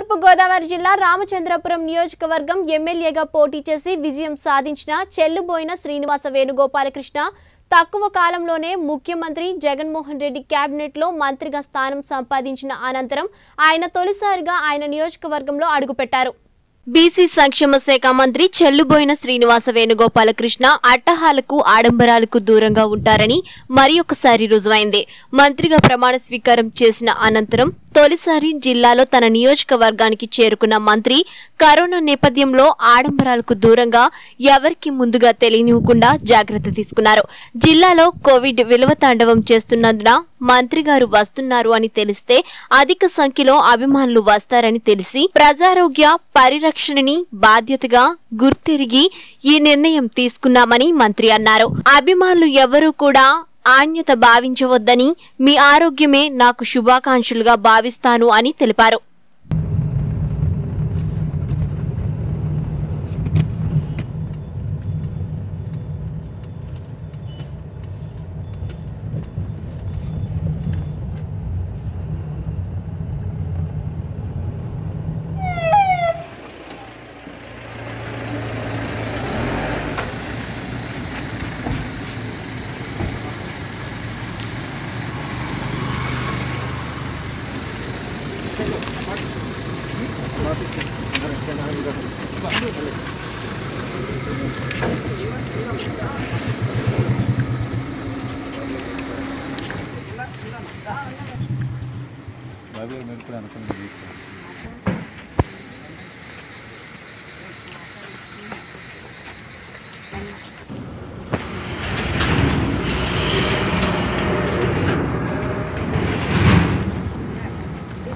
తూర్పుగోదావరి జిల్లా రామచంద్రపురం నియోజకవర్గం ఎమ్మెల్యేగా పోటీ చేసి విజయం సాధించిన చెల్లుబోయిన శ్రీనివాస వేణుగోపాలకృష్ణ తక్కువ కాలంలోనే ముఖ్యమంత్రి జగన్మోహన్ రెడ్డి కేబినెట్లో మంత్రిగా స్థానం సంపాదించిన అనంతరం ఆయన తొలిసారిగా ఆయన నియోజకవర్గంలో అడుగుపెట్టారు. బీసీ సంక్షేమ శాఖ మంత్రి చెల్లుబోయిన శ్రీనివాస వేణుగోపాలకృష్ణ అట్టహాలకు ఆడంబరాలకు దూరంగా ఉంటారని మరి ఒకసారి రుజువైంది. మంత్రిగా ప్రమాణ స్వీకారం చేసిన అనంతరం తొలిసారి జిల్లాలో తన నియోజకవర్గానికి చేరుకున్న మంత్రి కరోనా నేపథ్యంలో ఆడంబరాలకు దూరంగా ఎవరికి ముందుగా తెలియనివ్వకుండా జాగ్రత్త తీసుకున్నారు. జిల్లాలో కోవిడ్ విలువ తాండవం చేస్తున్నందున మంత్రి గారు వస్తున్నారు అని తెలిస్తే అధిక సంఖ్యలో అభిమానులు వస్తారని తెలిసి ప్రజారోగ్య పరిరక్షణని బాధ్యతగా గుర్తెరిగి ఈ నిర్ణయం తీసుకున్నామని మంత్రి అన్నారు. అభిమానులు ఎవరూ కూడా ఆన్యత భావించవద్దని మీ ఆరోగ్యమే నాకు శుభాకాంక్షలుగా భావిస్తాను అని తెలిపారు. బాబు మీరు కూడా అనుకున్నది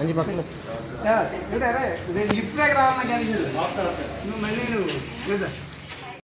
అంజి పక్కన. లిఫ్ట్ దగ్గర రావాలన్నా కానీ నువ్వు మళ్ళీ నువ్వు